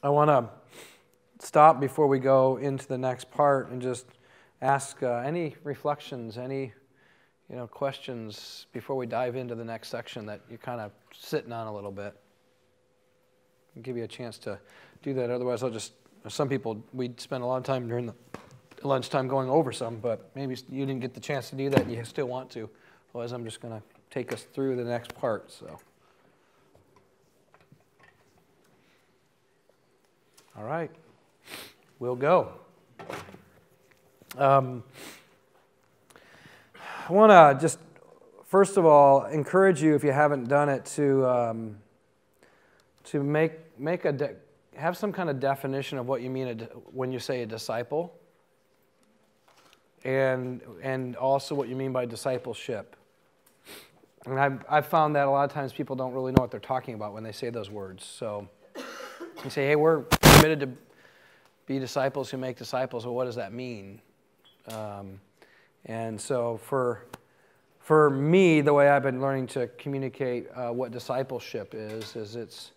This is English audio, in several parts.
I want to stop before we go into the next part and just ask uh, any reflections, any you know questions before we dive into the next section that you're kind of sitting on a little bit. I'll give you a chance to do that. Otherwise, I'll just. Some people we spend a lot of time during the lunchtime going over some, but maybe you didn't get the chance to do that. You still want to. Otherwise, I'm just going to take us through the next part. So. All right, we'll go. Um, I want to just, first of all, encourage you, if you haven't done it, to, um, to make, make a de- have some kind of definition of what you mean when you say a disciple, and, and also what you mean by discipleship. And I've, I've found that a lot of times people don't really know what they're talking about when they say those words. So you say, hey, we're committed to be disciples who make disciples. Well, what does that mean? Um, and so for, for me, the way I've been learning to communicate uh, what discipleship is, is it's,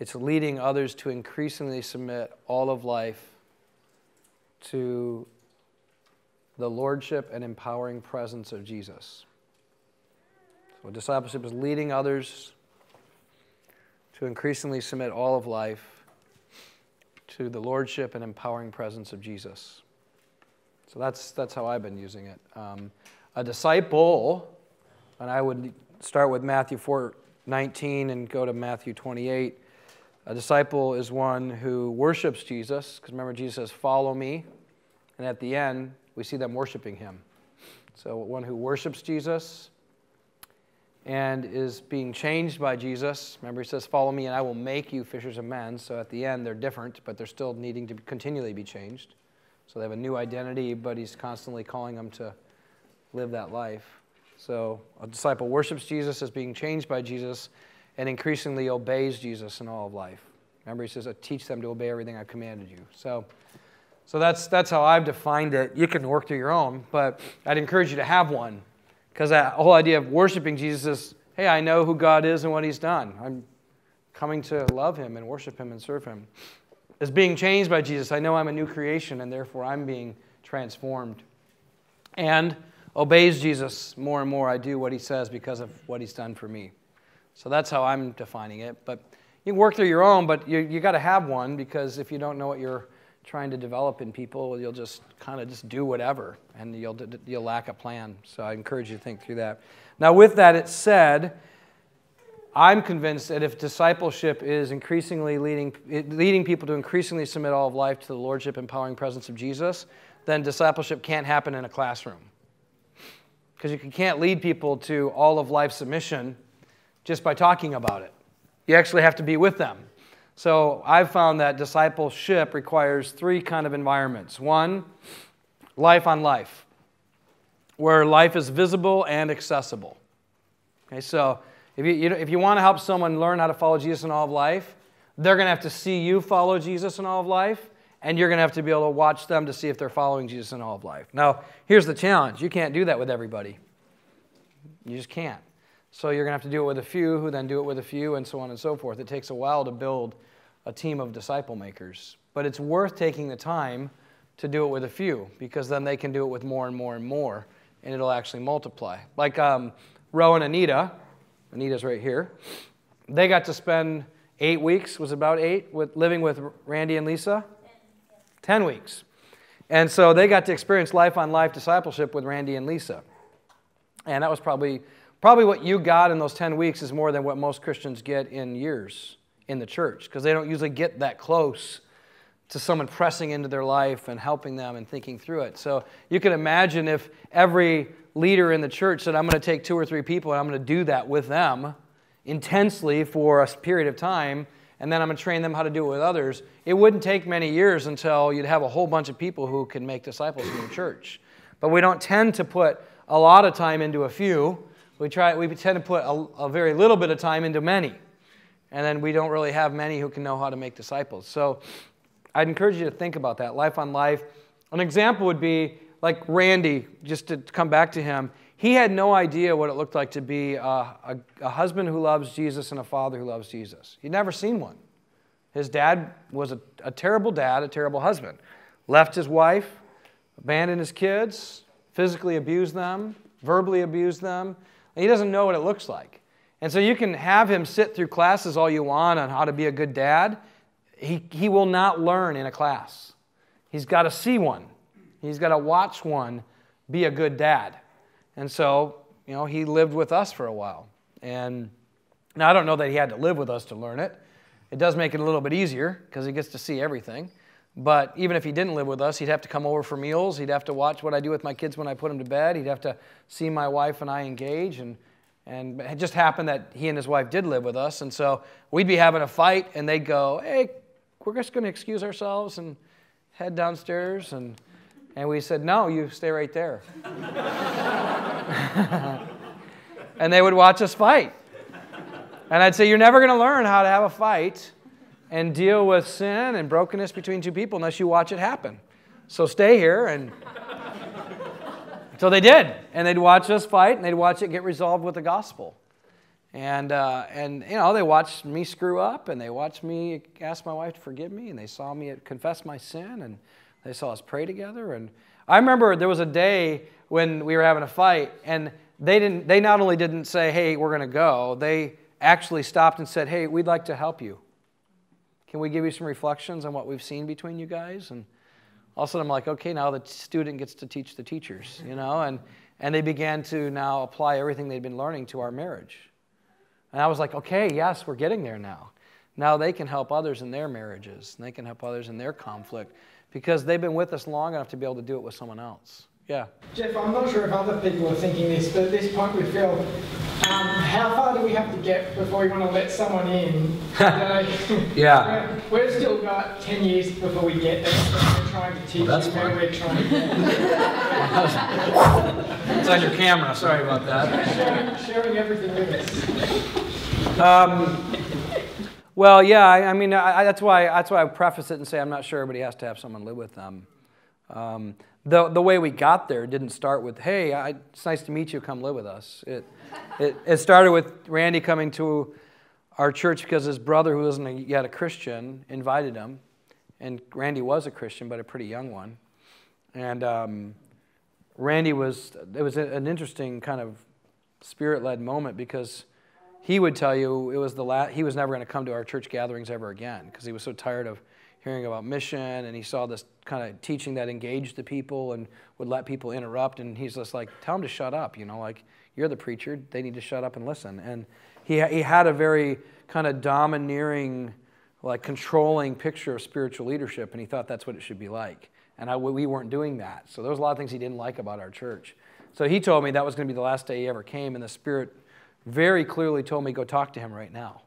it's leading others to increasingly submit all of life to the lordship and empowering presence of Jesus. So discipleship is leading others to increasingly submit all of life to the lordship and empowering presence of Jesus. So that's, that's how I've been using it. Um, a disciple, and I would start with Matthew 4 19 and go to Matthew 28. A disciple is one who worships Jesus, because remember, Jesus says, Follow me. And at the end, we see them worshiping him. So, one who worships Jesus and is being changed by Jesus. Remember, he says, Follow me, and I will make you fishers of men. So, at the end, they're different, but they're still needing to continually be changed. So they have a new identity, but he's constantly calling them to live that life. So a disciple worships Jesus as being changed by Jesus and increasingly obeys Jesus in all of life. Remember, he says, teach them to obey everything I've commanded you. So, so that's, that's how I've defined it. You can work through your own, but I'd encourage you to have one. Because that whole idea of worshiping Jesus is, hey, I know who God is and what he's done. I'm coming to love him and worship him and serve him is being changed by Jesus. I know I'm a new creation and therefore I'm being transformed. And obeys Jesus more and more. I do what he says because of what he's done for me. So that's how I'm defining it. But you can work through your own, but you, you got to have one because if you don't know what you're trying to develop in people, you'll just kind of just do whatever and you'll, you'll lack a plan. So I encourage you to think through that. Now, with that, it said, I'm convinced that if discipleship is increasingly leading, leading people to increasingly submit all of life to the lordship, empowering presence of Jesus, then discipleship can't happen in a classroom. Because you can't lead people to all of life submission just by talking about it. You actually have to be with them. So I've found that discipleship requires three kind of environments. One, life on life, where life is visible and accessible. Okay, so if you, you know, if you want to help someone learn how to follow Jesus in all of life, they're going to have to see you follow Jesus in all of life, and you're going to have to be able to watch them to see if they're following Jesus in all of life. Now, here's the challenge you can't do that with everybody. You just can't. So you're going to have to do it with a few, who then do it with a few, and so on and so forth. It takes a while to build a team of disciple makers. But it's worth taking the time to do it with a few, because then they can do it with more and more and more, and it'll actually multiply. Like um, Roe and Anita, Anita's right here. They got to spend eight weeks, was about eight, with living with Randy and Lisa? Ten weeks. And so they got to experience life on life discipleship with Randy and Lisa. And that was probably, probably what you got in those 10 weeks is more than what most Christians get in years in the church because they don't usually get that close to someone pressing into their life and helping them and thinking through it. So you can imagine if every leader in the church said, I'm going to take two or three people and I'm going to do that with them intensely for a period of time, and then I'm going to train them how to do it with others, it wouldn't take many years until you'd have a whole bunch of people who can make disciples in your church. But we don't tend to put a lot of time into a few. We, try, we tend to put a, a very little bit of time into many. And then we don't really have many who can know how to make disciples. So I'd encourage you to think about that life on life. An example would be like Randy, just to come back to him, he had no idea what it looked like to be a, a, a, husband who loves Jesus and a father who loves Jesus. He'd never seen one. His dad was a, a terrible dad, a terrible husband. Left his wife, abandoned his kids, physically abused them, verbally abused them. He doesn't know what it looks like. And so you can have him sit through classes all you want on how to be a good dad. He, he will not learn in a class. He's got to see one, he's got to watch one be a good dad. And so, you know, he lived with us for a while. And now I don't know that he had to live with us to learn it. It does make it a little bit easier because he gets to see everything. But even if he didn't live with us, he'd have to come over for meals. He'd have to watch what I do with my kids when I put them to bed. He'd have to see my wife and I engage. And, and it just happened that he and his wife did live with us. And so we'd be having a fight, and they'd go, Hey, we're just going to excuse ourselves and head downstairs. And, and we said, No, you stay right there. and they would watch us fight. And I'd say, You're never going to learn how to have a fight and deal with sin and brokenness between two people unless you watch it happen. So stay here and so they did, and they'd watch us fight, and they'd watch it get resolved with the gospel, and uh, and you know they watched me screw up, and they watched me ask my wife to forgive me, and they saw me confess my sin, and they saw us pray together, and I remember there was a day when we were having a fight, and they didn't. They not only didn't say, "Hey, we're going to go," they actually stopped and said, "Hey, we'd like to help you." Can we give you some reflections on what we've seen between you guys? And all of a sudden, I'm like, okay, now the student gets to teach the teachers, you know? And, and they began to now apply everything they'd been learning to our marriage. And I was like, okay, yes, we're getting there now. Now they can help others in their marriages, and they can help others in their conflict because they've been with us long enough to be able to do it with someone else. Yeah. Jeff, I'm not sure if other people are thinking this, but at this point we feel, um, how far do we have to get before we want to let someone in? yeah. We've still got 10 years before we get there. We're trying to teach well, you where we're trying to it's on your camera. Sorry about that. Sharing, sharing everything with us. Um, well, yeah, I, I mean, I, that's, why, that's why I preface it and say I'm not sure everybody has to have someone live with them. Um, the, the way we got there didn't start with, hey, I, it's nice to meet you, come live with us. It, it, it started with Randy coming to our church because his brother, who wasn't yet a Christian, invited him. And Randy was a Christian, but a pretty young one. And um, Randy was, it was an interesting kind of spirit led moment because he would tell you it was the last, he was never going to come to our church gatherings ever again because he was so tired of hearing about mission and he saw this kind of teaching that engaged the people and would let people interrupt and he's just like tell them to shut up you know like you're the preacher they need to shut up and listen and he, he had a very kind of domineering like controlling picture of spiritual leadership and he thought that's what it should be like and I, we weren't doing that so there was a lot of things he didn't like about our church so he told me that was going to be the last day he ever came and the spirit very clearly told me go talk to him right now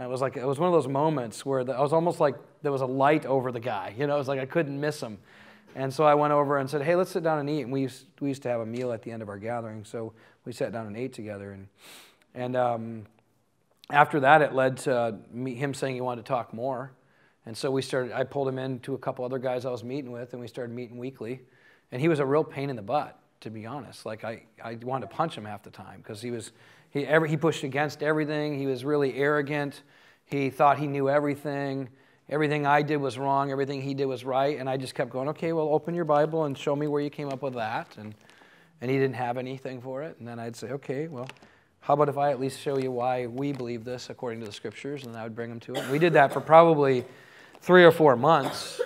it was like it was one of those moments where the, I was almost like there was a light over the guy. You know, it was like I couldn't miss him. And so I went over and said, "Hey, let's sit down and eat." And we used, we used to have a meal at the end of our gathering, so we sat down and ate together. And and um, after that, it led to me, him saying he wanted to talk more. And so we started. I pulled him in to a couple other guys I was meeting with, and we started meeting weekly. And he was a real pain in the butt, to be honest. Like I, I wanted to punch him half the time because he was he, every, he pushed against everything. He was really arrogant. He thought he knew everything. Everything I did was wrong. Everything he did was right. And I just kept going, okay, well, open your Bible and show me where you came up with that. And, and he didn't have anything for it. And then I'd say, okay, well, how about if I at least show you why we believe this according to the scriptures? And I would bring them to it. We did that for probably three or four months.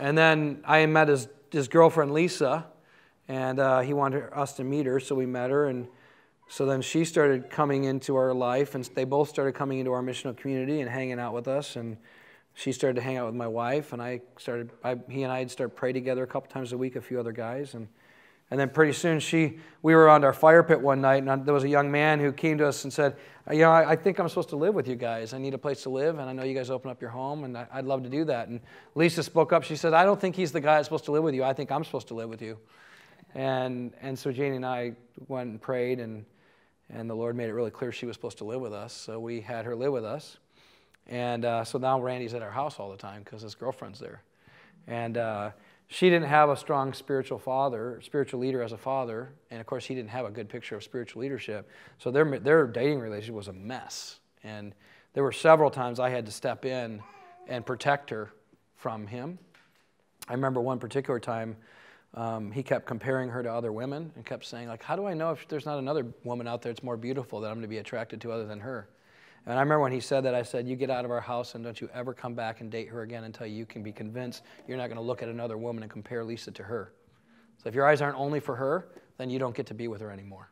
And then I met his, his girlfriend, Lisa, and uh, he wanted us to meet her. So we met her. And so then she started coming into our life, and they both started coming into our missional community and hanging out with us. And she started to hang out with my wife, and I started. I, he and I had started pray together a couple times a week, a few other guys, and and then pretty soon she, we were on our fire pit one night, and there was a young man who came to us and said, you know, I, think I'm supposed to live with you guys. I need a place to live, and I know you guys open up your home, and I, I'd love to do that. And Lisa spoke up. She said, I don't think he's the guy that's supposed to live with you. I think I'm supposed to live with you. And and so Janie and I went and prayed, and and the Lord made it really clear she was supposed to live with us. So we had her live with us. And uh, so now Randy's at our house all the time because his girlfriend's there. And uh, she didn't have a strong spiritual father, spiritual leader as a father. And of course, he didn't have a good picture of spiritual leadership. So their, their dating relationship was a mess. And there were several times I had to step in and protect her from him. I remember one particular time um, he kept comparing her to other women and kept saying, like, how do I know if there's not another woman out there that's more beautiful that I'm going to be attracted to other than her? And I remember when he said that, I said, You get out of our house and don't you ever come back and date her again until you can be convinced you're not going to look at another woman and compare Lisa to her. So if your eyes aren't only for her, then you don't get to be with her anymore.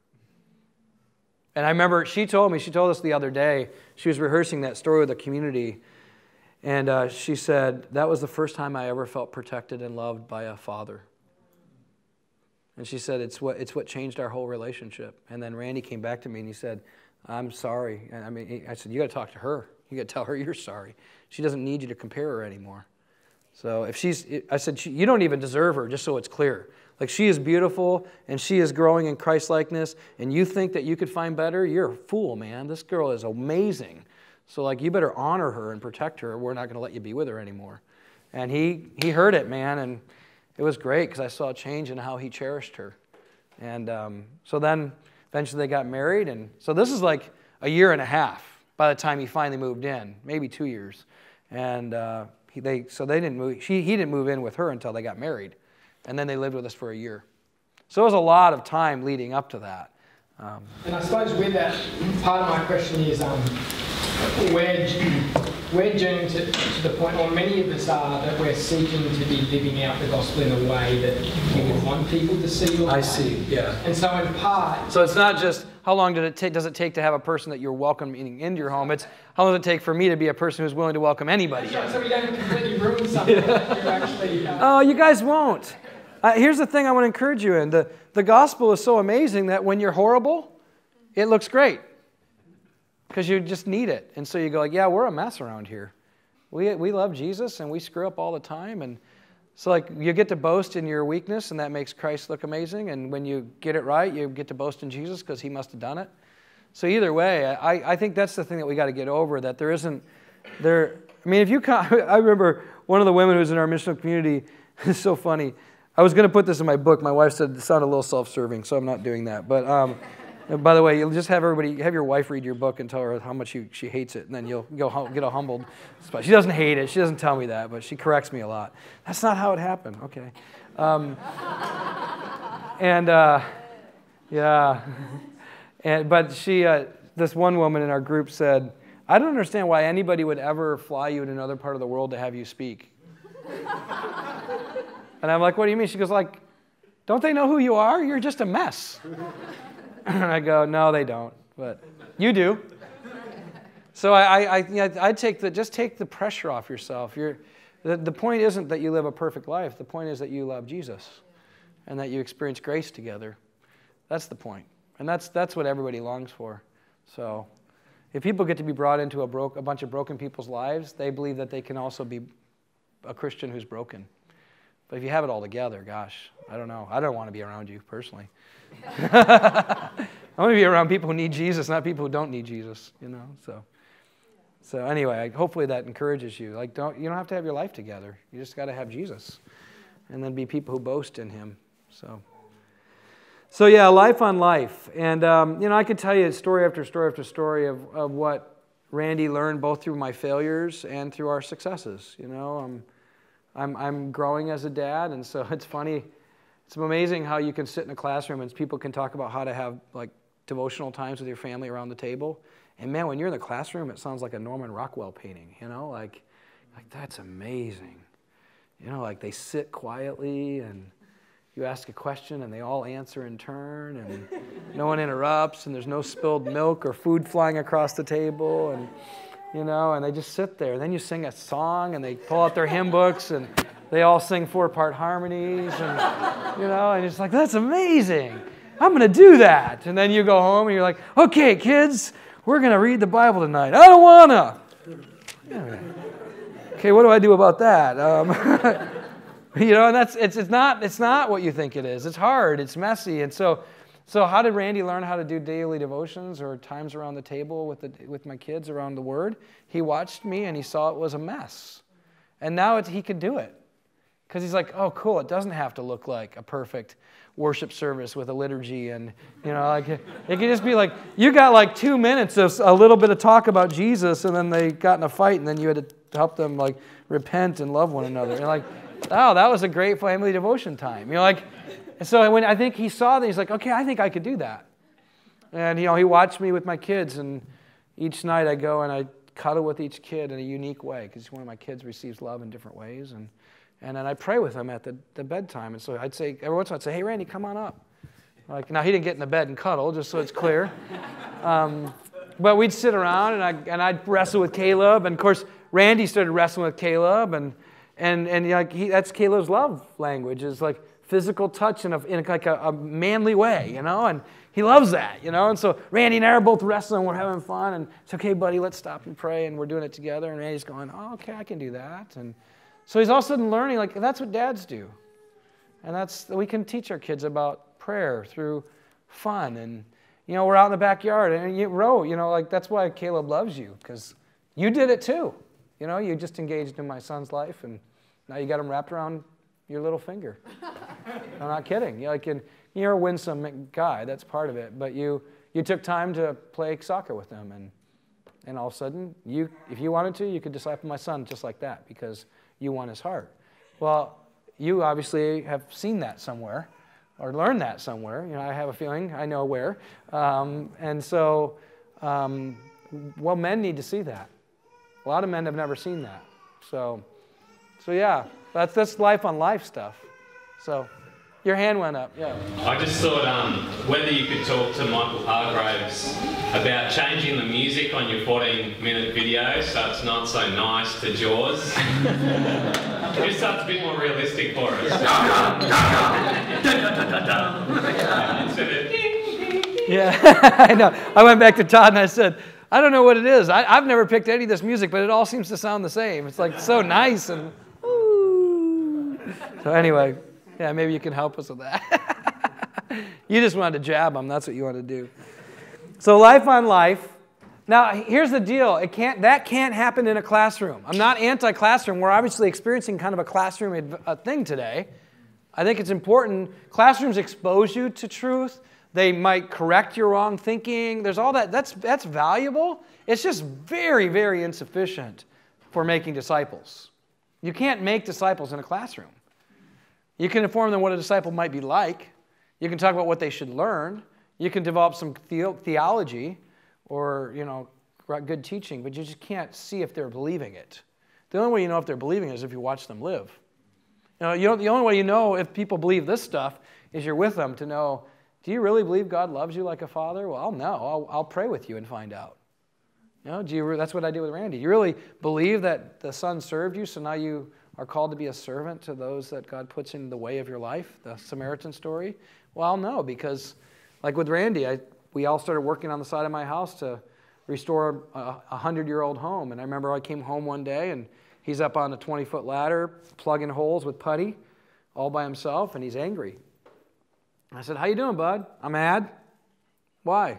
And I remember she told me, she told us the other day, she was rehearsing that story with the community. And uh, she said, That was the first time I ever felt protected and loved by a father. And she said, it's what, it's what changed our whole relationship. And then Randy came back to me and he said, I'm sorry. And I mean, I said, You got to talk to her. You got to tell her you're sorry. She doesn't need you to compare her anymore. So if she's, I said, You don't even deserve her, just so it's clear. Like she is beautiful and she is growing in Christ likeness, and you think that you could find better, you're a fool, man. This girl is amazing. So, like, you better honor her and protect her. We're not going to let you be with her anymore. And he, he heard it, man. And it was great because I saw a change in how he cherished her. And um, so then eventually they got married. And so this is like a year and a half by the time he finally moved in, maybe two years. And uh, he, they, so they didn't move, she, he didn't move in with her until they got married. And then they lived with us for a year. So it was a lot of time leading up to that. Um, and I suppose with that, part of my question is um, where we're journeying to, to, the point, or many of us are, that we're seeking to be living out the gospel in a way that we would want people to see. Your I see, yeah. And so, in part, so it's not just how long did it take, does it take to have a person that you're welcoming into your home. It's how long does it take for me to be a person who's willing to welcome anybody. Right, so we don't completely ruin something yeah. actually. Uh, oh, you guys won't. Uh, here's the thing I want to encourage you in: the the gospel is so amazing that when you're horrible, it looks great because you just need it. And so you go like, yeah, we're a mess around here. We, we love Jesus and we screw up all the time. And so like you get to boast in your weakness and that makes Christ look amazing. And when you get it right, you get to boast in Jesus because he must have done it. So either way, I, I think that's the thing that we got to get over that there isn't, there, I mean, if you, I remember one of the women who was in our missional community, it's so funny. I was going to put this in my book. My wife said it sounded a little self-serving, so I'm not doing that. But um, by the way, you'll just have everybody, have your wife read your book and tell her how much you, she hates it, and then you'll go home, get a humbled spot. She doesn't hate it. She doesn't tell me that, but she corrects me a lot. That's not how it happened. Okay. Um, and uh, yeah, and but she, uh, this one woman in our group said, "I don't understand why anybody would ever fly you to another part of the world to have you speak." and I'm like, "What do you mean?" She goes, "Like, don't they know who you are? You're just a mess." I go, no, they don't, but you do. So I, I, I, I take the, just take the pressure off yourself. You're, the, the point isn't that you live a perfect life. The point is that you love Jesus and that you experience grace together. That's the point. And that's, that's what everybody longs for. So if people get to be brought into a, broke, a bunch of broken people's lives, they believe that they can also be a Christian who's broken. But if you have it all together, gosh, I don't know. I don't want to be around you personally. I want to be around people who need Jesus, not people who don't need Jesus, you know. So, so anyway, hopefully that encourages you. Like, don't you don't have to have your life together. You just got to have Jesus, and then be people who boast in Him. So, so yeah, life on life, and um, you know, I could tell you story after story after story of of what Randy learned both through my failures and through our successes. You know, um, I'm I'm growing as a dad, and so it's funny it's amazing how you can sit in a classroom and people can talk about how to have like devotional times with your family around the table. And man, when you're in the classroom, it sounds like a Norman Rockwell painting, you know, like, like that's amazing. You know, like they sit quietly and you ask a question and they all answer in turn and no one interrupts and there's no spilled milk or food flying across the table and you know and they just sit there and then you sing a song and they pull out their hymn books and they all sing four part harmonies, and, you know, and it's like, that's amazing. I'm going to do that. And then you go home and you're like, okay, kids, we're going to read the Bible tonight. I don't want to. Okay, what do I do about that? Um, you know, and that's it's, it's not it's not what you think it is. It's hard. It's messy. And so, so how did Randy learn how to do daily devotions or times around the table with the, with my kids around the Word? He watched me and he saw it was a mess, and now he can do it. Because he's like, oh, cool, it doesn't have to look like a perfect worship service with a liturgy. And, you know, like it, can just be like, you got like two minutes of a little bit of talk about Jesus, and then they got in a fight, and then you had to help them like repent and love one another. And like, oh, that was a great family devotion time. You know, like, so when I think he saw that, he's like, okay, I think I could do that. And, you know, he watched me with my kids, and each night I go and I cuddle with each kid in a unique way because one of my kids receives love in different ways. And, and then I pray with them at the, the bedtime. And so I'd say, every once in a while, I'd say, hey, Randy, come on up. Like, now he didn't get in the bed and cuddle, just so it's clear. Um, but we'd sit around and, I, and I'd wrestle with Caleb. And of course, Randy started wrestling with Caleb. And, and, and like he, that's Caleb's love language is like physical touch in, a, in like a, a manly way, you know? And he loves that, you know? And so Randy and I are both wrestling. We're having fun. And it's okay, buddy, let's stop and pray. And we're doing it together. And Randy's going, oh, okay, I can do that. And so he's all of a sudden learning, like, that's what dads do. And that's, we can teach our kids about prayer through fun. And, you know, we're out in the backyard and you row, you know, like, that's why Caleb loves you, because you did it too. You know, you just engaged in my son's life and now you got him wrapped around your little finger. I'm not kidding. You're like, and you're a winsome guy, that's part of it. But you, you took time to play soccer with them and, and all of a sudden, you, if you wanted to, you could disciple my son just like that because you won his heart. Well, you obviously have seen that somewhere or learned that somewhere. You know, I have a feeling, I know where. Um, and so, um, well, men need to see that. A lot of men have never seen that. So, so yeah, that's, that's life on life stuff. So, your hand went up, yeah. I just thought um, whether you could talk to Michael Hargraves about changing the music on your 14 minute video so it's not so nice to Jaws. just so it's a bit more realistic for us. yeah, I know. I went back to Todd and I said, I don't know what it is. I, I, have never picked any of this music, but it all seems to sound the same. It's like so nice and. So, anyway. Yeah, maybe you can help us with that. you just wanted to jab them. That's what you want to do. So life on life. Now, here's the deal. It can't, that can't happen in a classroom. I'm not anti-classroom. We're obviously experiencing kind of a classroom a thing today. I think it's important. Classrooms expose you to truth. They might correct your wrong thinking. There's all that. That's, that's valuable. It's just very, very insufficient for making disciples. You can't make disciples in a classroom. You can inform them what a disciple might be like. You can talk about what they should learn. You can develop some the- theology or, you know, good teaching, but you just can't see if they're believing it. The only way you know if they're believing is if you watch them live. You know, you the only way you know if people believe this stuff is you're with them to know, do you really believe God loves you like a father? Well, I'll know. I'll, I'll pray with you and find out. You know, do you, that's what I did with Randy. You really believe that the son served you, so now you are called to be a servant to those that God puts in the way of your life, the Samaritan story? Well, no, because like with Randy, I, we all started working on the side of my house to restore a hundred year old home. And I remember I came home one day and he's up on a 20 foot ladder plugging holes with putty all by himself and he's angry. I said, How you doing, bud? I'm mad. Why?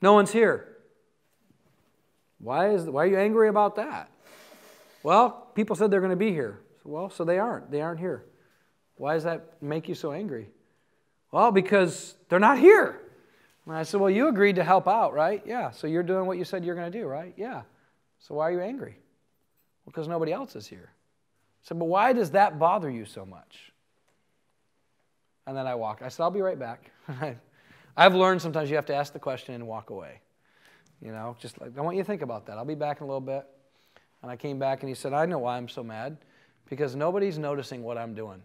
No one's here. Why, is, why are you angry about that? Well, people said they're going to be here. Well, so they aren't. They aren't here. Why does that make you so angry? Well, because they're not here. And I said, Well, you agreed to help out, right? Yeah. So you're doing what you said you're going to do, right? Yeah. So why are you angry? Well, because nobody else is here. I said, But why does that bother you so much? And then I walk. I said, I'll be right back. I've learned sometimes you have to ask the question and walk away. You know, just like, I want you to think about that. I'll be back in a little bit. And I came back and he said, I know why I'm so mad. Because nobody's noticing what I'm doing.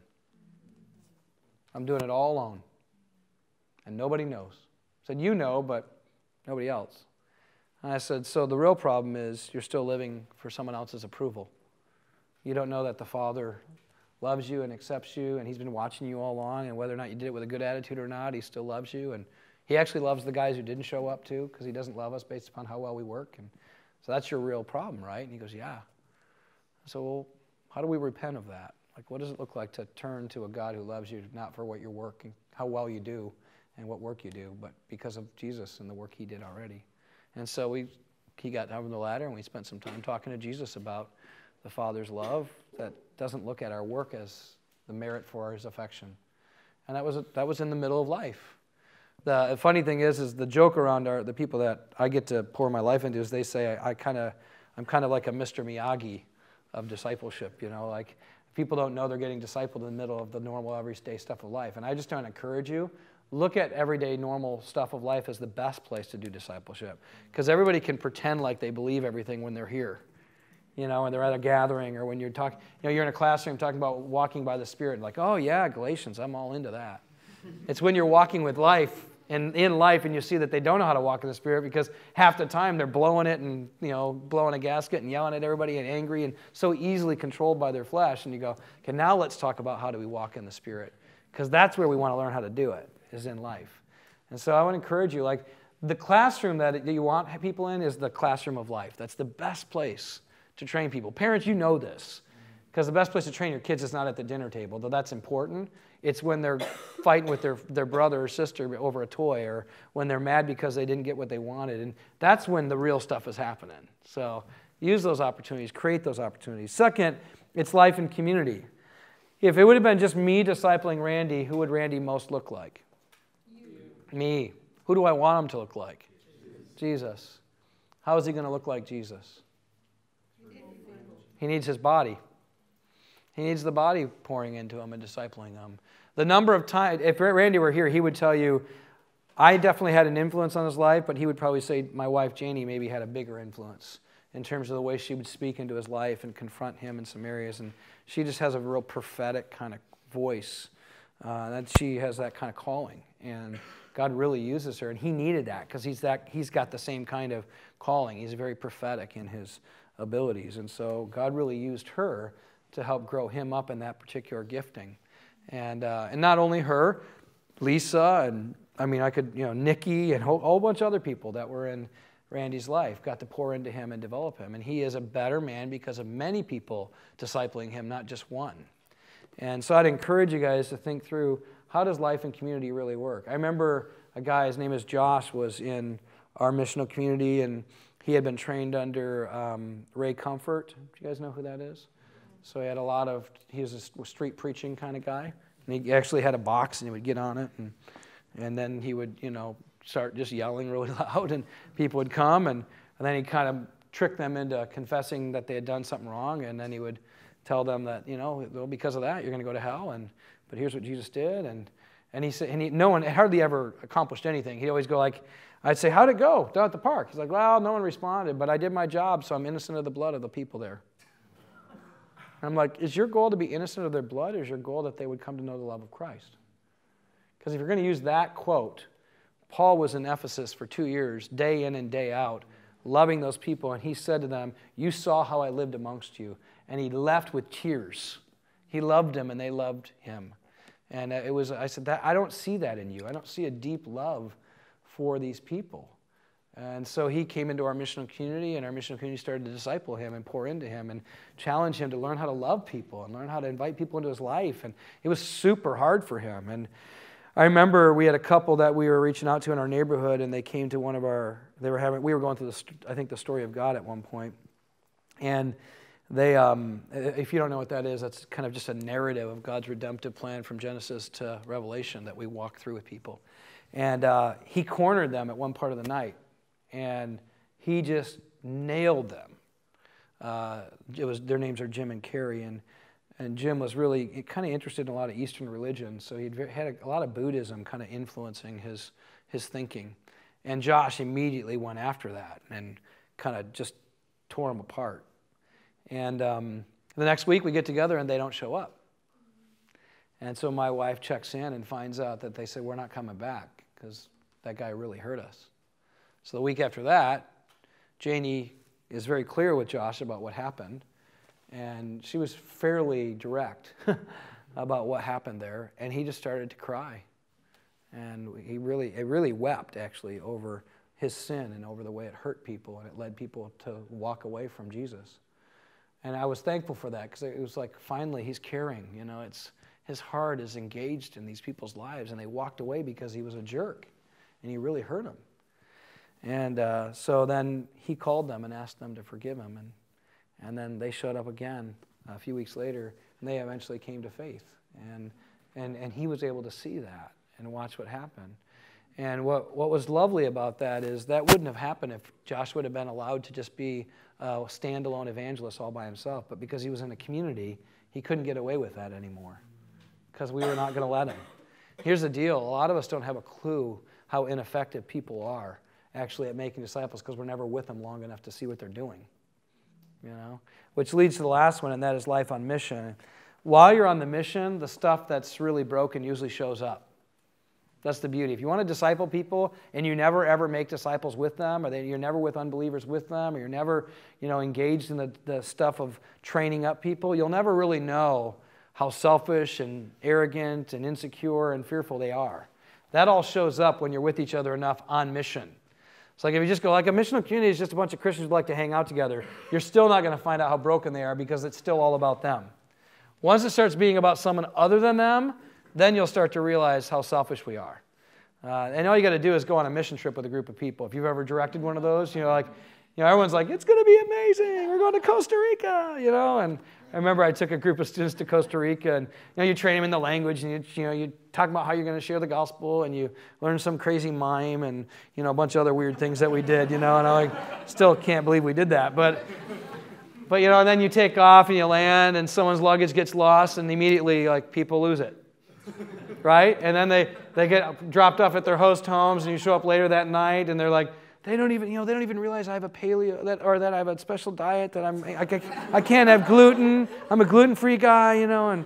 I'm doing it all alone. And nobody knows. I said, You know, but nobody else. And I said, So the real problem is you're still living for someone else's approval. You don't know that the Father loves you and accepts you, and He's been watching you all along, and whether or not you did it with a good attitude or not, He still loves you. And He actually loves the guys who didn't show up too, because He doesn't love us based upon how well we work. And so that's your real problem, right? And he goes, Yeah. So, well, how do we repent of that? Like, what does it look like to turn to a God who loves you, not for what you're working, how well you do, and what work you do, but because of Jesus and the work he did already? And so we, he got down from the ladder and we spent some time talking to Jesus about the Father's love, that doesn't look at our work as the merit for his affection. And that was, that was in the middle of life. The funny thing is, is the joke around our, the people that I get to pour my life into is they say I, I kind of, I'm kind of like a Mr. Miyagi of discipleship, you know, like people don't know they're getting discipled in the middle of the normal everyday stuff of life. And I just want to encourage you, look at everyday normal stuff of life as the best place to do discipleship. Because everybody can pretend like they believe everything when they're here. You know, when they're at a gathering or when you're talking, you know, you're in a classroom talking about walking by the Spirit, like, oh yeah, Galatians, I'm all into that. it's when you're walking with life and in life and you see that they don't know how to walk in the spirit because half the time they're blowing it and you know blowing a gasket and yelling at everybody and angry and so easily controlled by their flesh. And you go okay now let's talk about how do we walk in the spirit. Because that's where we want to learn how to do it is in life. And so i to encourage you like the classroom that you want people in is the classroom of life. That's the best place to train people. Parents you know this. Because the best place to train your kids is not at the dinner table though that's important it's when they're fighting with their, their brother or sister over a toy or when they're mad because they didn't get what they wanted. And that's when the real stuff is happening. So use those opportunities, create those opportunities. Second, it's life and community. If it would have been just me discipling Randy, who would Randy most look like? You. Me. Who do I want him to look like? Jesus. Jesus. How is he going to look like Jesus? He needs his body. He needs the body pouring into him and discipling him. The number of times, if Randy were here, he would tell you, I definitely had an influence on his life, but he would probably say my wife Janie maybe had a bigger influence in terms of the way she would speak into his life and confront him in some areas. And she just has a real prophetic kind of voice. Uh, that she has that kind of calling, and God really uses her, and He needed that because he's that he's got the same kind of calling. He's very prophetic in his abilities, and so God really used her to help grow him up in that particular gifting. And, uh, and not only her, Lisa, and I mean, I could, you know, Nikki, and a whole, whole bunch of other people that were in Randy's life got to pour into him and develop him. And he is a better man because of many people discipling him, not just one. And so I'd encourage you guys to think through how does life and community really work? I remember a guy, his name is Josh, was in our missional community, and he had been trained under um, Ray Comfort. Do you guys know who that is? So he had a lot of, he was a street preaching kind of guy. And he actually had a box and he would get on it and, and then he would, you know, start just yelling really loud and people would come and, and then he kind of tricked them into confessing that they had done something wrong and then he would tell them that, you know, well, because of that, you're going to go to hell and, but here's what Jesus did. And, and he said, and he, no one hardly ever accomplished anything. He'd always go like, I'd say, how'd it go down at the park? He's like, well, no one responded, but I did my job, so I'm innocent of the blood of the people there. I'm like, is your goal to be innocent of their blood, or is your goal that they would come to know the love of Christ? Because if you're going to use that quote, Paul was in Ephesus for two years, day in and day out, loving those people, and he said to them, You saw how I lived amongst you. And he left with tears. He loved them, and they loved him. And uh, it was, I said, that, I don't see that in you. I don't see a deep love for these people. And so he came into our missional community, and our missional community started to disciple him and pour into him and challenge him to learn how to love people and learn how to invite people into his life. And it was super hard for him. And I remember we had a couple that we were reaching out to in our neighborhood, and they came to one of our, they were having, we were going through, the, I think, the story of God at one point. And they, um, if you don't know what that is, that's kind of just a narrative of God's redemptive plan from Genesis to Revelation that we walk through with people. And uh, he cornered them at one part of the night and he just nailed them. Uh, it was their names are Jim and Carrie, and and Jim was really kind of interested in a lot of Eastern religion, so he had a, a lot of Buddhism kind of influencing his his thinking. And Josh immediately went after that and kind of just tore him apart. And um, the next week we get together and they don't show up. And so my wife checks in and finds out that they said, We're not coming back because that guy really hurt us. So the week after that, Janie is very clear with Josh about what happened. And she was fairly direct about what happened there. And he just started to cry. And he really, it really wept actually over his sin and over the way it hurt people and it led people to walk away from Jesus. And I was thankful for that because it was like finally he's caring. You know, it's his heart is engaged in these people's lives, and they walked away because he was a jerk, and he really hurt them. And uh, so then he called them and asked them to forgive him. And, and then they showed up again a few weeks later, and they eventually came to faith. And, and, and he was able to see that and watch what happened. And what, what was lovely about that is that wouldn't have happened if Josh would have been allowed to just be a standalone evangelist all by himself. But because he was in a community, he couldn't get away with that anymore because we were not going to let him. Here's the deal a lot of us don't have a clue how ineffective people are actually at making disciples because we're never with them long enough to see what they're doing. You know? Which leads to the last one, and that is life on mission. While you're on the mission, the stuff that's really broken usually shows up. That's the beauty. If you want to disciple people and you never ever make disciples with them, or they, you're never with unbelievers with them, or you're never you know, engaged in the, the stuff of training up people, you'll never really know how selfish and arrogant and insecure and fearful they are. That all shows up when you're with each other enough on mission. It's like if you just go, like a missional community is just a bunch of Christians who like to hang out together, you're still not going to find out how broken they are because it's still all about them. Once it starts being about someone other than them, then you'll start to realize how selfish we are. Uh, and all you got to do is go on a mission trip with a group of people. If you've ever directed one of those, you know, like, you know, everyone's like, it's going to be amazing. We're going to Costa Rica, you know. And I remember I took a group of students to Costa Rica, and you know, you train them in the language, and you, you know, you talk about how you're going to share the gospel, and you learn some crazy mime, and you know, a bunch of other weird things that we did, you know. And I like, still can't believe we did that, but. But you know, and then you take off and you land, and someone's luggage gets lost, and immediately, like, people lose it right? And then they, they get dropped off at their host homes, and you show up later that night, and they're like, they don't even, you know, they don't even realize I have a paleo that, or that I have a special diet that I'm, I, I can't have gluten. I'm a gluten-free guy, you know. And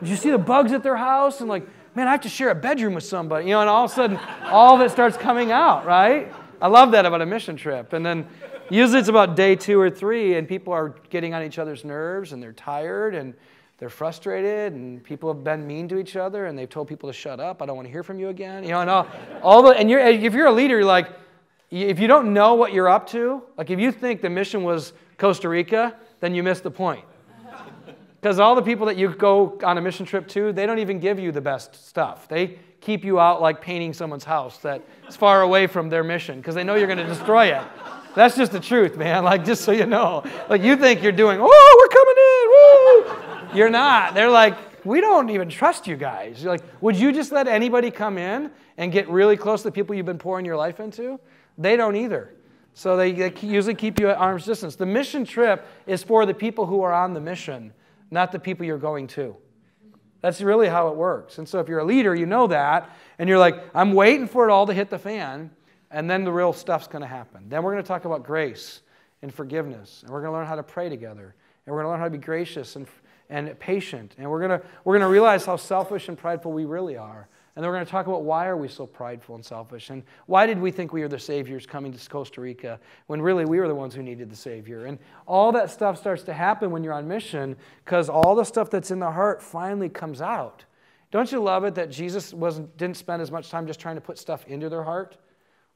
you see the bugs at their house? And like, man, I have to share a bedroom with somebody, you know. And all of a sudden, all of it starts coming out, right? I love that about a mission trip. And then usually it's about day two or three, and people are getting on each other's nerves, and they're tired, and they're frustrated and people have been mean to each other and they've told people to shut up i don't want to hear from you again you know and all, all the and you're if you're a leader you're like if you don't know what you're up to like if you think the mission was costa rica then you missed the point because all the people that you go on a mission trip to they don't even give you the best stuff they keep you out like painting someone's house that's far away from their mission because they know you're going to destroy it that's just the truth man like just so you know like you think you're doing oh we're coming in woo you're not. They're like, we don't even trust you guys. You're like, would you just let anybody come in and get really close to the people you've been pouring your life into? They don't either. So they, they usually keep you at arm's distance. The mission trip is for the people who are on the mission, not the people you're going to. That's really how it works. And so if you're a leader, you know that, and you're like, I'm waiting for it all to hit the fan, and then the real stuff's going to happen. Then we're going to talk about grace and forgiveness, and we're going to learn how to pray together, and we're going to learn how to be gracious and and patient. And we're going to we're going to realize how selfish and prideful we really are. And then we're going to talk about why are we so prideful and selfish and why did we think we were the saviors coming to Costa Rica when really we were the ones who needed the savior. And all that stuff starts to happen when you're on mission because all the stuff that's in the heart finally comes out. Don't you love it that Jesus wasn't didn't spend as much time just trying to put stuff into their heart?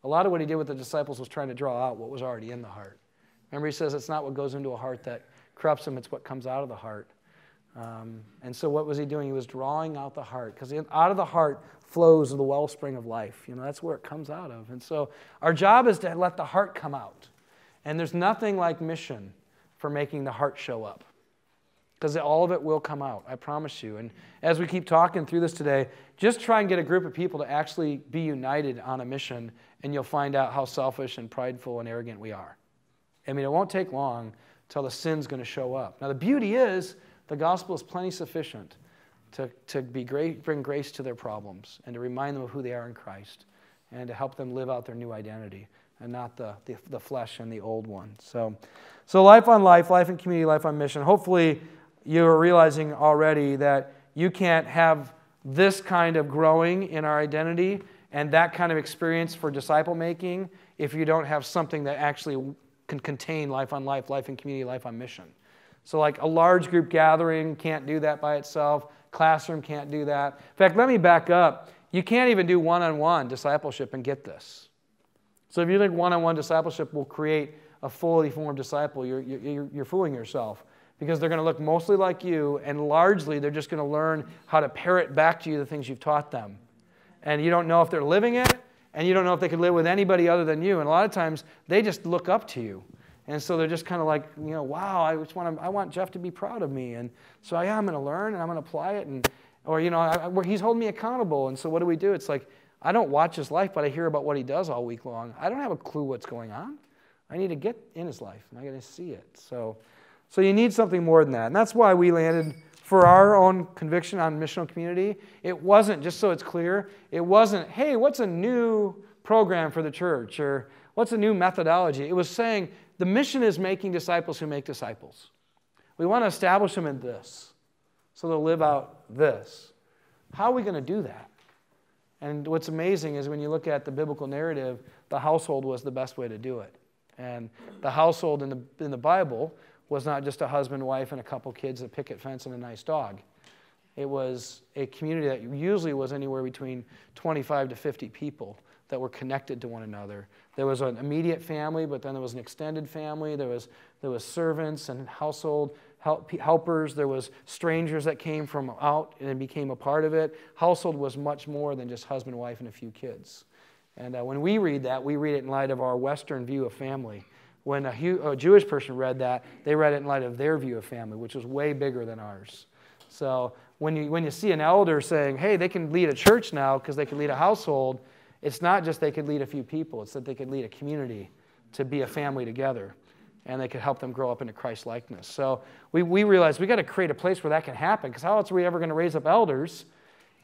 A lot of what he did with the disciples was trying to draw out what was already in the heart. Remember he says it's not what goes into a heart that corrupts them, it's what comes out of the heart. Um, and so, what was he doing? He was drawing out the heart because out of the heart flows the wellspring of life. You know, that's where it comes out of. And so, our job is to let the heart come out. And there's nothing like mission for making the heart show up because all of it will come out, I promise you. And as we keep talking through this today, just try and get a group of people to actually be united on a mission, and you'll find out how selfish and prideful and arrogant we are. I mean, it won't take long till the sin's going to show up. Now, the beauty is, the gospel is plenty sufficient to, to be great, bring grace to their problems and to remind them of who they are in Christ and to help them live out their new identity and not the, the, the flesh and the old one. So, so, life on life, life in community, life on mission. Hopefully, you're realizing already that you can't have this kind of growing in our identity and that kind of experience for disciple making if you don't have something that actually can contain life on life, life in community, life on mission. So, like a large group gathering can't do that by itself, classroom can't do that. In fact, let me back up. You can't even do one on one discipleship and get this. So, if you think one on one discipleship will create a fully formed disciple, you're, you're, you're fooling yourself because they're going to look mostly like you, and largely they're just going to learn how to parrot back to you the things you've taught them. And you don't know if they're living it, and you don't know if they could live with anybody other than you. And a lot of times they just look up to you And so they're just kind of like, you know, wow, I just want to, I want Jeff to be proud of me. And so yeah, I'm going to learn and I'm going to apply it. And, or, you know, I, I, he's holding me accountable. And so what do we do? It's like, I don't watch his life, but I hear about what he does all week long. I don't have a clue what's going on. I need to get in his life. and I got to see it. So, so you need something more than that. And that's why we landed for our own conviction on missional community. It wasn't, just so it's clear, it wasn't, hey, what's a new program for the church or what's a new methodology? It was saying the mission is making disciples who make disciples. We want to establish them in this so they'll live out this. How are we going to do that? And what's amazing is when you look at the biblical narrative, the household was the best way to do it. And the household in the, in the Bible was not just a husband, wife, and a couple kids, a picket fence, and a nice dog. It was a community that usually was anywhere between 25 to 50 people that were connected to one another. There was an immediate family, but then there was an extended family. There was, there was servants and household help, helpers. There was strangers that came from out and became a part of it. Household was much more than just husband, wife, and a few kids. And uh, when we read that, we read it in light of our Western view of family. When a, a Jewish person read that, they read it in light of their view of family, which was way bigger than ours. So when you, when you see an elder saying, hey, they can lead a church now because they can lead a household, it's not just they could lead a few people, it's that they could lead a community to be a family together and they could help them grow up into Christ likeness. So we, we realized we got to create a place where that can happen because how else are we ever going to raise up elders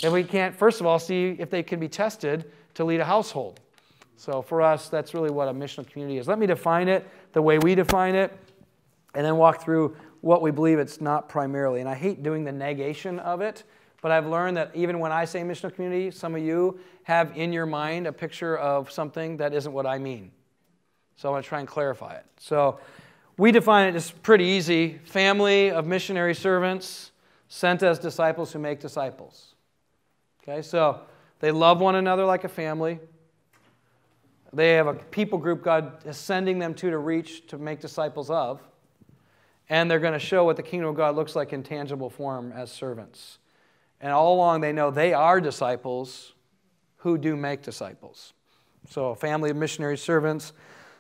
if we can't, first of all, see if they can be tested to lead a household? So for us, that's really what a missional community is. Let me define it the way we define it and then walk through what we believe it's not primarily. And I hate doing the negation of it but I've learned that even when I say missional community, some of you have in your mind a picture of something that isn't what I mean. So I want to try and clarify it. So we define it as pretty easy family of missionary servants sent as disciples who make disciples. Okay, so they love one another like a family. They have a people group God is sending them to to reach to make disciples of. And they're going to show what the kingdom of God looks like in tangible form as servants. And all along, they know they are disciples who do make disciples. So, a family of missionary servants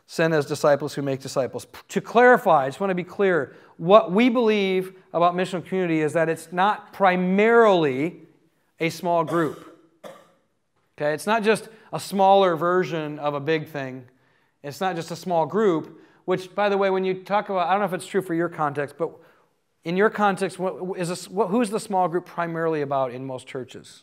sent as disciples who make disciples. To clarify, I just want to be clear what we believe about missional community is that it's not primarily a small group. Okay, it's not just a smaller version of a big thing. It's not just a small group, which, by the way, when you talk about, I don't know if it's true for your context, but in your context, what, is this, what, who's the small group primarily about in most churches?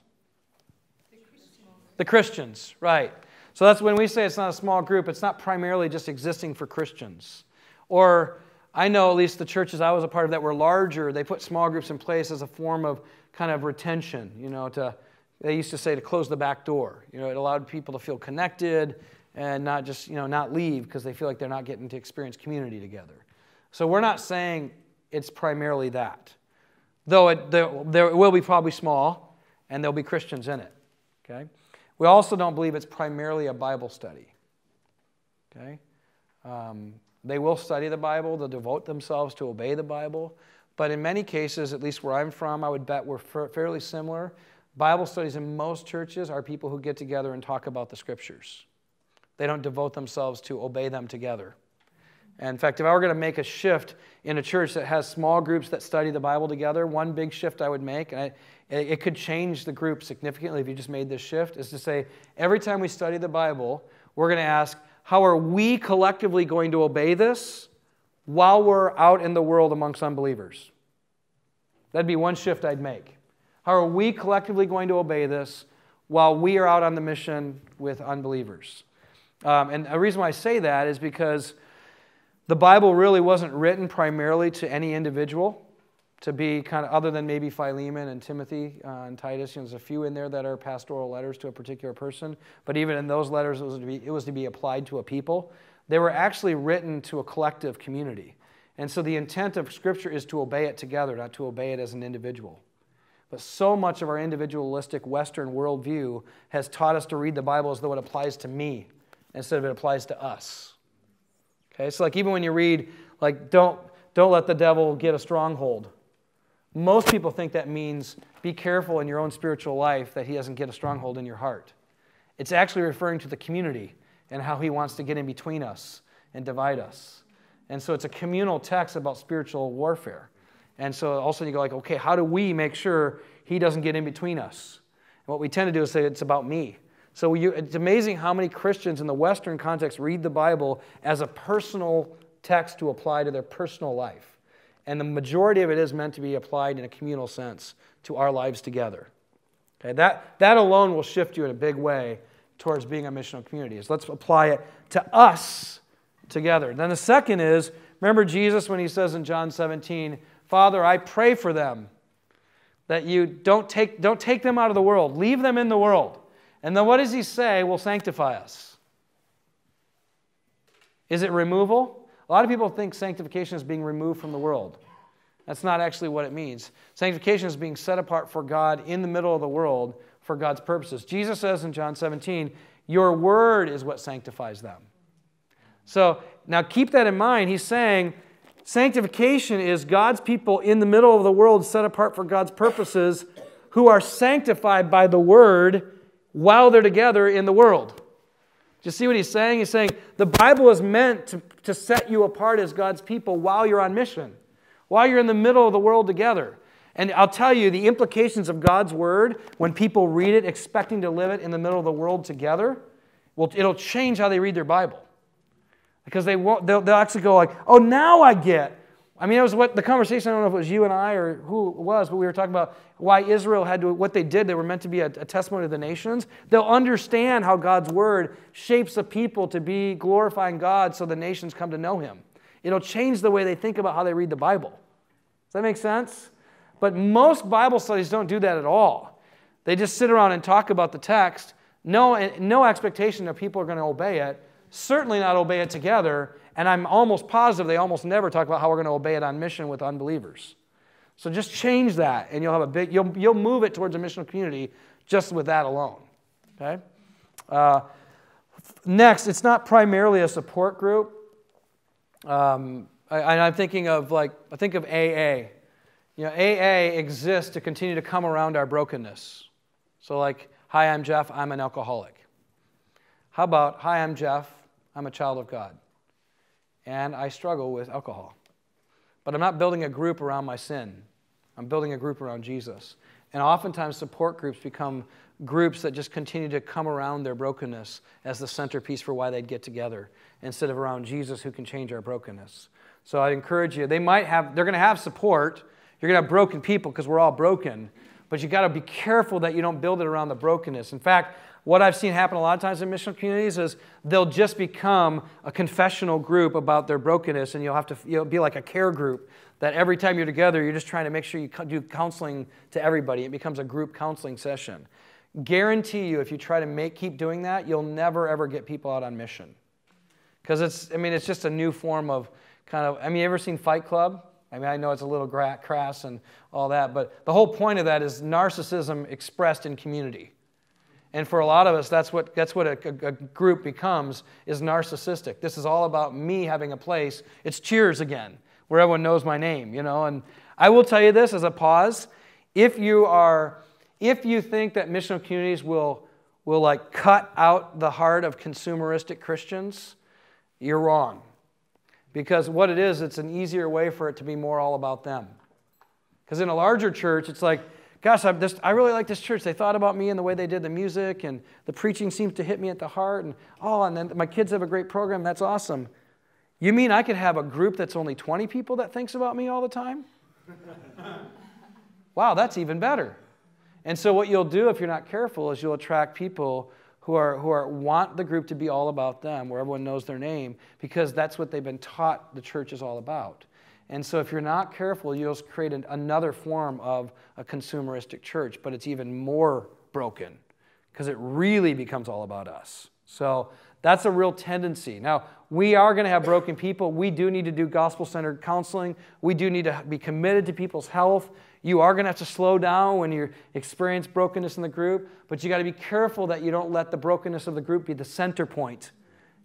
The Christians. the Christians, right. So that's when we say it's not a small group, it's not primarily just existing for Christians. Or I know at least the churches I was a part of that were larger, they put small groups in place as a form of kind of retention, you know, to they used to say to close the back door. You know, it allowed people to feel connected and not just, you know, not leave because they feel like they're not getting to experience community together. So we're not saying it's primarily that. Though it, there, there will be probably small, and there'll be Christians in it. Okay? We also don't believe it's primarily a Bible study. Okay? Um, they will study the Bible, they'll devote themselves to obey the Bible. But in many cases, at least where I'm from, I would bet we're fairly similar. Bible studies in most churches are people who get together and talk about the scriptures. They don't devote themselves to obey them together. In fact, if I were going to make a shift in a church that has small groups that study the Bible together, one big shift I would make, and I, it could change the group significantly if you just made this shift, is to say every time we study the Bible, we're going to ask, how are we collectively going to obey this while we're out in the world amongst unbelievers? That'd be one shift I'd make. How are we collectively going to obey this while we are out on the mission with unbelievers? Um, and the reason why I say that is because the Bible really wasn't written primarily to any individual, to be kind of other than maybe Philemon and Timothy uh, and Titus. You know, there's a few in there that are pastoral letters to a particular person, but even in those letters, it was to be, it was to be applied to a people. They were actually written to a collective community. And so the intent of Scripture is to obey it together, not to obey it as an individual. But so much of our individualistic Western worldview has taught us to read the Bible as though it applies to me instead of it applies to us. Okay, so like even when you read, like, don't, don't let the devil get a stronghold. Most people think that means be careful in your own spiritual life that he doesn't get a stronghold in your heart. It's actually referring to the community and how he wants to get in between us and divide us. And so it's a communal text about spiritual warfare. And so all of a sudden you go like, okay, how do we make sure he doesn't get in between us? And what we tend to do is say it's about me. So you, it's amazing how many Christians in the Western context read the Bible as a personal text to apply to their personal life. And the majority of it is meant to be applied in a communal sense to our lives together. Okay, that, that alone will shift you in a big way towards being a missional community. So let's apply it to us together. Then the second is remember Jesus when he says in John 17, Father, I pray for them that you don't take, don't take them out of the world, leave them in the world. And then what does he say will sanctify us? Is it removal? A lot of people think sanctification is being removed from the world. That's not actually what it means. Sanctification is being set apart for God in the middle of the world for God's purposes. Jesus says in John 17, Your word is what sanctifies them. So now keep that in mind. He's saying sanctification is God's people in the middle of the world set apart for God's purposes who are sanctified by the word while they're together in the world. Do you see what he's saying? He's saying the Bible is meant to, to set you apart as God's people while you're on mission, while you're in the middle of the world together. And I'll tell you the implications of God's word when people read it expecting to live it in the middle of the world together, well, it'll change how they read their Bible. Because they won't, they'll, they'll actually go like, oh, now I get I mean, it was what the conversation, I don't know if it was you and I or who it was, but we were talking about why Israel had to, what they did. They were meant to be a, a testimony to the nations. They'll understand how God's word shapes a people to be glorifying God so the nations come to know him. It'll change the way they think about how they read the Bible. Does that make sense? But most Bible studies don't do that at all. They just sit around and talk about the text, no, no expectation that people are going to obey it, certainly not obey it together and I'm almost positive they almost never talk about how we're going to obey it on mission with unbelievers. So just change that, and you'll have a big, you'll, you'll move it towards a missional community just with that alone. Okay? Uh, next, it's not primarily a support group. Um, I, I'm thinking of like, I think of AA. You know, AA exists to continue to come around our brokenness. So, like, hi, I'm Jeff, I'm an alcoholic. How about, hi, I'm Jeff, I'm a child of God and I struggle with alcohol. But I'm not building a group around my sin, I'm building a group around Jesus. And oftentimes, support groups become groups that just continue to come around their brokenness as the centerpiece for why they'd get together instead of around Jesus who can change our brokenness. So I'd encourage you, they might have, they're going to have support. You're going to have broken people because we're all broken. But you got to be careful that you don't build it around the brokenness. In fact, what I've seen happen a lot of times in missional communities is they'll just become a confessional group about their brokenness, and you'll have to you'll be like a care group that every time you're together, you're just trying to make sure you do counseling to everybody. It becomes a group counseling session. Guarantee you, if you try to make keep doing that, you'll never ever get people out on mission, because it's I mean it's just a new form of kind of I mean you ever seen Fight Club? I mean, I know it's a little crass and all that, but the whole point of that is narcissism expressed in community. And for a lot of us, that's what, that's what a, a, group becomes, is narcissistic. This is all about me having a place. It's cheers again, where everyone knows my name, you know. And I will tell you this as a pause. If you are, if you think that missional communities will, will like cut out the heart of consumeristic Christians, you're wrong. Because what it is, it's an easier way for it to be more all about them. Because in a larger church, it's like, gosh, I, this, I really like this church. They thought about me and the way they did the music, and the preaching seems to hit me at the heart. And oh, and then my kids have a great program. That's awesome. You mean I could have a group that's only 20 people that thinks about me all the time? wow, that's even better. And so what you'll do if you're not careful is you'll attract people who are who are want the group to be all about them, where everyone knows their name, because that's what they've been taught the church is all about. And so, if you're not careful, you'll create an, another form of a consumeristic church, but it's even more broken because it really becomes all about us. So, that's a real tendency. Now, we are going to have broken people. We do need to do gospel centered counseling. We do need to be committed to people's health. You are going to have to slow down when you experience brokenness in the group, but you got to be careful that you don't let the brokenness of the group be the center point.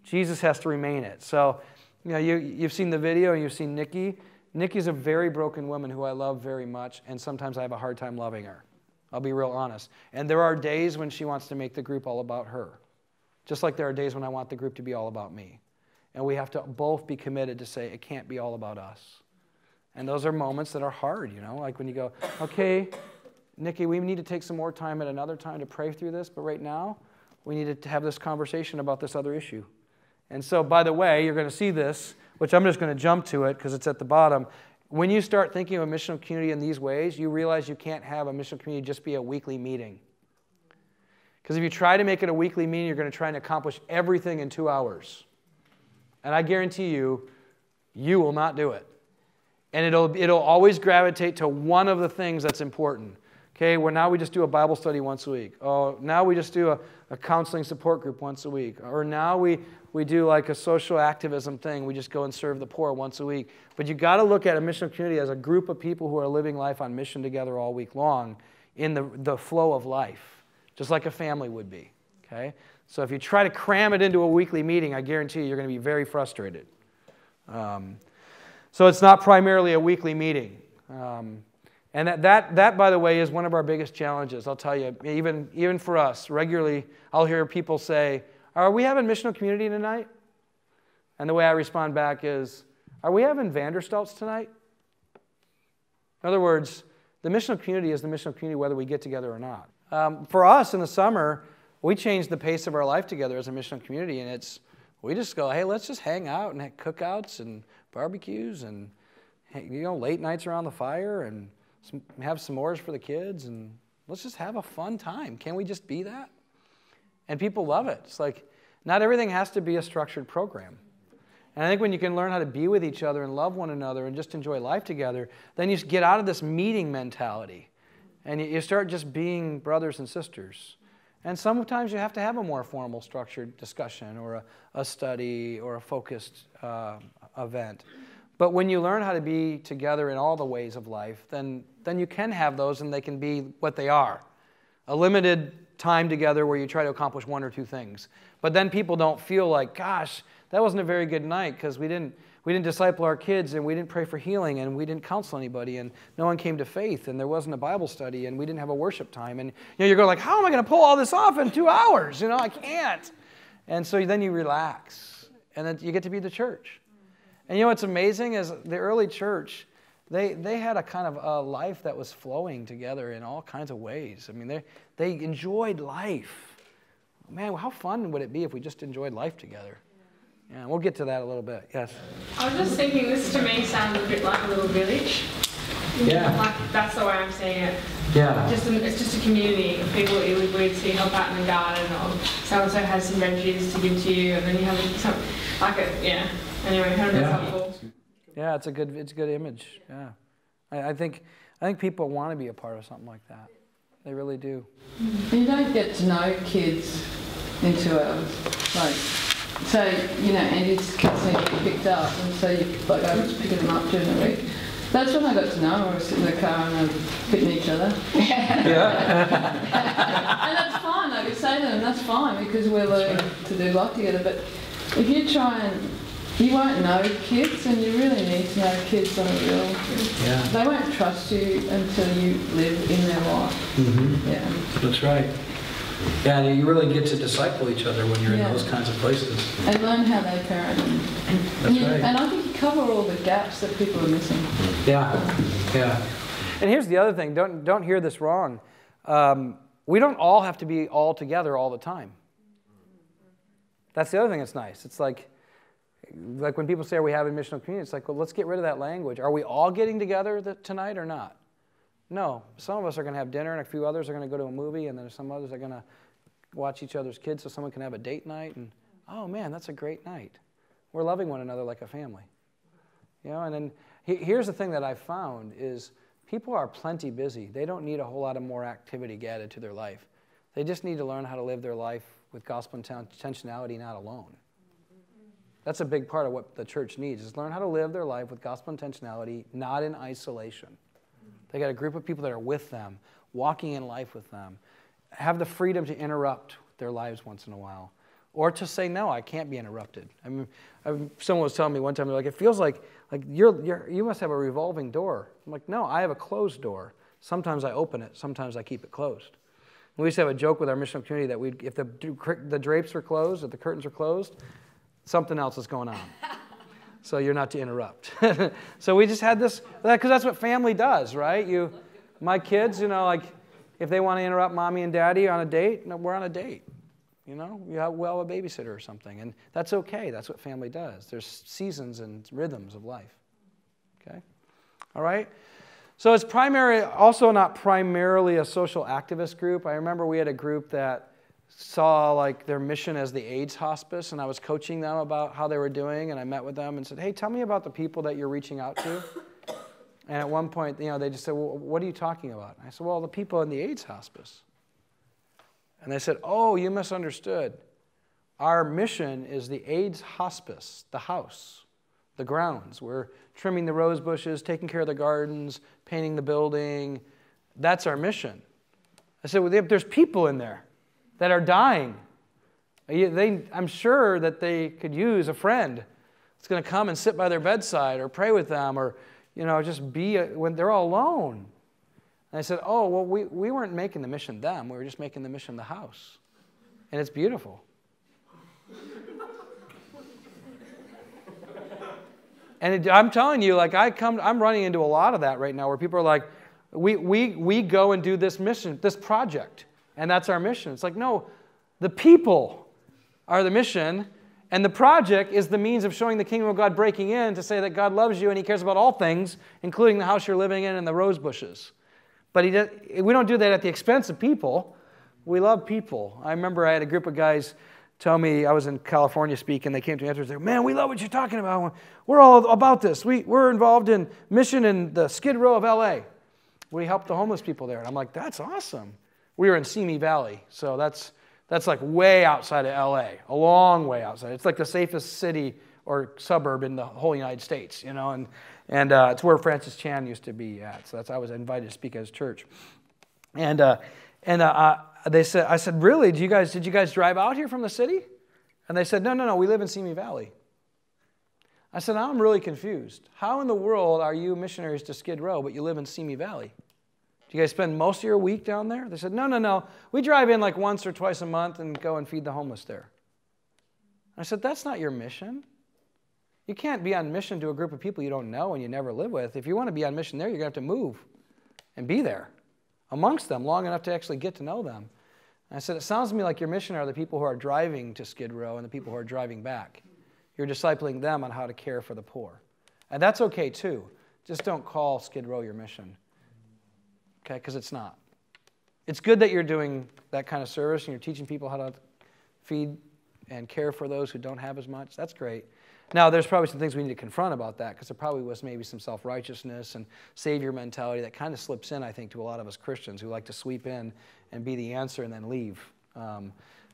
Jesus has to remain it. So, you know, you, you've seen the video, and you've seen Nikki. Nikki's a very broken woman who I love very much, and sometimes I have a hard time loving her. I'll be real honest. And there are days when she wants to make the group all about her, just like there are days when I want the group to be all about me. And we have to both be committed to say, it can't be all about us. And those are moments that are hard, you know, like when you go, okay, Nikki, we need to take some more time at another time to pray through this, but right now, we need to have this conversation about this other issue. And so, by the way, you're going to see this, which I'm just going to jump to it because it's at the bottom. When you start thinking of a missional community in these ways, you realize you can't have a missional community just be a weekly meeting. Because if you try to make it a weekly meeting, you're going to try and accomplish everything in two hours. And I guarantee you, you will not do it. And it'll, it'll always gravitate to one of the things that's important. Okay, well, now we just do a Bible study once a week. Oh, now we just do a, a counseling support group once a week. Or now we, we do like a social activism thing. We just go and serve the poor once a week. But you got to look at a mission community as a group of people who are living life on mission together all week long in the, the flow of life just like a family would be. Okay? So if you try to cram it into a weekly meeting, I guarantee you you're going to be very frustrated. Um, so it's not primarily a weekly meeting. Um, and that, that, that, by the way, is one of our biggest challenges. I'll tell you, even, even for us, regularly, I'll hear people say, Are we having missional community tonight? And the way I respond back is, Are we having Vanderstelts tonight? In other words, the missional community is the missional community whether we get together or not. Um, for us in the summer, we change the pace of our life together as a missional community, and it's we just go, hey, let's just hang out and have cookouts and barbecues and you know late nights around the fire and some, have s'mores for the kids and let's just have a fun time. Can we just be that? And people love it. It's like not everything has to be a structured program. And I think when you can learn how to be with each other and love one another and just enjoy life together, then you get out of this meeting mentality and you start just being brothers and sisters. And sometimes you have to have a more formal, structured discussion or a, a study or a focused uh, event. But when you learn how to be together in all the ways of life, then, then you can have those and they can be what they are a limited time together where you try to accomplish one or two things. But then people don't feel like, gosh, that wasn't a very good night because we didn't we didn't disciple our kids and we didn't pray for healing and we didn't counsel anybody and no one came to faith and there wasn't a Bible study and we didn't have a worship time. And you know, you're going like, how am I going to pull all this off in two hours? You know, I can't. And so then you relax and then you get to be the church. And you know what's amazing is the early church, they, they had a kind of a life that was flowing together in all kinds of ways. I mean, they, they enjoyed life. Man, how fun would it be if we just enjoyed life together? Yeah, we'll get to that a little bit. Yes. I was just thinking, this to me sounds a bit like a little village. Yeah. Like that's the way I'm seeing it. Yeah. Just a, it's just a community of people that you live with, so you help out in the garden, or so and so has some veggies to give to you, and then you have some like it. Yeah. Anyway, hope that's Yeah. helpful. Yeah, it's a good it's a good image. Yeah. I, I think I think people want to be a part of something like that. They really do. You don't get to know kids in two hours. Like, so, you know, Andy's kids need to be picked up, and so you, like, I was picking them up during the week. That's when I got to know them. I was sitting in the car and they hitting each other. Yeah. And that's fine. I could say to them, that's fine because we're learning to do life together. But if you try and you won't know kids, and you really need to know kids on a real. yeah. They won't trust you until you live in their life. Mm-hmm. Yeah. That's right. Yeah, you really get to disciple each other when you're in those kinds of places. And learn how they parent. And, That's you- right. and I think you cover all the gaps that people are missing. Yeah, yeah. And here's the other thing. Don't don't hear this wrong. Um, we don't all have to be all together all the time. That's the other thing that's nice. It's like, like when people say, "Are we having a missional community?" It's like, well, let's get rid of that language. Are we all getting together th- tonight or not? No. Some of us are going to have dinner, and a few others are going to go to a movie, and then some others are going to watch each other's kids, so someone can have a date night. And oh man, that's a great night. We're loving one another like a family. You know, and then he- here's the thing that I've found is people are plenty busy. They don't need a whole lot of more activity added to their life. They just need to learn how to live their life with gospel intentionality, not alone. That's a big part of what the church needs is learn how to live their life with gospel intentionality, not in isolation. They got a group of people that are with them, walking in life with them. Have the freedom to interrupt their lives once in a while. Or to say, no, I can't be interrupted. I mean, I, someone was telling me one time, they're like, it feels like, like you're, you're, you must have a revolving door. I'm like, no, I have a closed door. Sometimes I open it, sometimes I keep it closed. We used to have a joke with our missional community that we, if the, the drapes were closed, if the curtains were closed, something else is going on. So you're not to interrupt. so we just had this, because that's what family does, right? You, my kids, you know, like if they want to interrupt mommy and daddy on a date, we're on a date. You know, you have, well, a babysitter or something. And that's okay. That's what family does. There's seasons and rhythms of life. Okay? All right? So it's primary, also not primarily a social activist group. I remember we had a group that saw like their mission as the AIDS hospice, and I was coaching them about how they were doing, and I met with them and said, "Hey, tell me about the people that you're reaching out to." And at one point, you know, they just said, "Well, what are you talking about?" And I said, "Well, the people in the AIDS hospice." And they said, "Oh, you misunderstood. Our mission is the AIDS hospice, the house, the grounds. We're trimming the rose bushes, taking care of the gardens, painting the building. That's our mission." I said, "Well, there's people in there." That are dying. They, I'm sure that they could use a friend that's going to come and sit by their bedside or pray with them or, you know, just be a, when they're all alone. And I said, Oh, well, we, we weren't making the mission them, we were just making the mission the house. And it's beautiful. and it, I'm telling you, like, I come, I'm running into a lot of that right now where people are like, we, we, we go and do this mission, this project and that's our mission. It's like, no, the people are the mission, and the project is the means of showing the kingdom of God breaking in to say that God loves you and He cares about all things, including the house you're living in and the rose bushes. But he we don't do that at the expense of people. We love people. I remember I had a group of guys tell me, I was in California speaking, and they came to me afterwards, They're man, we love what you're talking about. We're all about this. We, we're involved in mission in the Skid Row of LA. We help the homeless people there. And I'm like, that's awesome. We were in Simi Valley, so that's, that's like way outside of LA, a long way outside. It's like the safest city or suburb in the whole United States, you know, and, and uh, it's where Francis Chan used to be at. So that's I was invited to speak at his church. And, uh, and uh, uh, they said, I said, really, did you, guys, did you guys drive out here from the city? And they said, no, no, no, we live in Simi Valley. I said, I'm really confused. How in the world are you missionaries to Skid Row, but you live in Simi Valley? Do you guys spend most of your week down there? They said, No, no, no. We drive in like once or twice a month and go and feed the homeless there. I said, That's not your mission. You can't be on mission to a group of people you don't know and you never live with. If you want to be on mission there, you're going to have to move and be there amongst them long enough to actually get to know them. And I said, It sounds to me like your mission are the people who are driving to Skid Row and the people who are driving back. You're discipling them on how to care for the poor. And that's okay too. Just don't call Skid Row your mission okay? Because it's not. It's good that you're doing that kind of service and you're teaching people how to feed and care for those who don't have as much. That's great. Now, there's probably some things we need to confront about that because there probably was maybe some self righteousness and savior mentality that kind of slips in, I think, to a lot of us Christians who like to sweep in and be the answer and then leave. Um,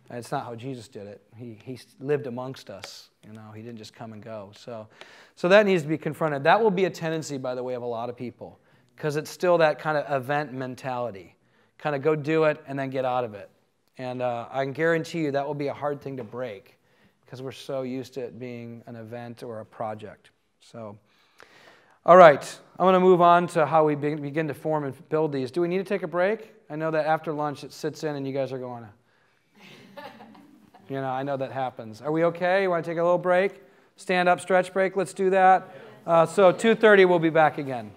and it's not how Jesus did it. He, he lived amongst us. You know, he didn't just come and go. So, so that needs to be confronted. That will be a tendency, by the way, of a lot of people because it's still that kind of event mentality. Kind of go do it and then get out of it. And uh, I can guarantee you that will be a hard thing to break because we're so used to it being an event or a project. So, all right, I'm going to move on to how we begin to form and build these. Do we need to take a break? I know that after lunch it sits in and you guys are going to. you know, I know that happens. Are we okay? You want to take a little break? Stand up, stretch break? Let's do that. Uh, so 2:30, we'll be back again.